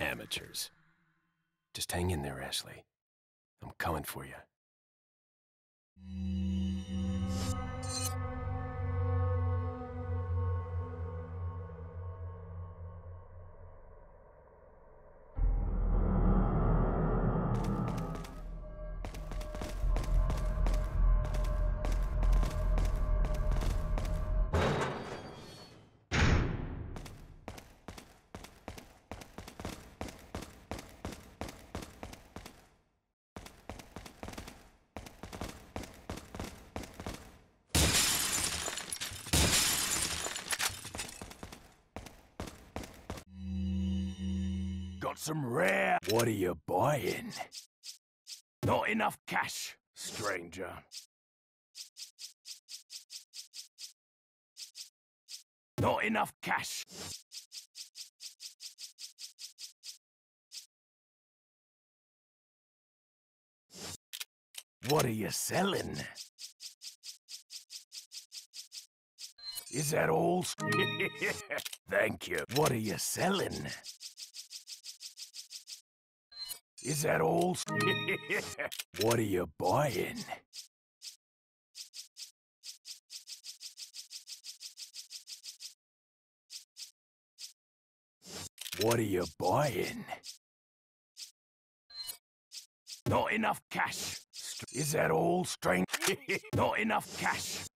Amateurs. Just hang in there, Ashley. I'm coming for you. Got some rare. What are you buying? Not enough cash, stranger. Not enough cash. What are you selling? Is that all? Thank you. What are you selling? Is that all? What are you buying? What are you buying? Not enough cash. Is that all, strange? Not enough cash.